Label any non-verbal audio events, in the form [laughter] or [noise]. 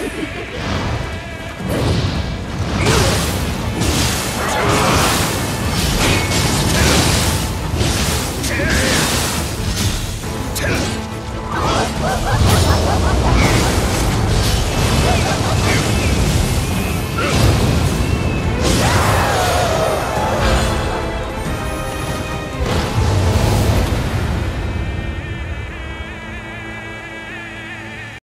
Yeah. [laughs]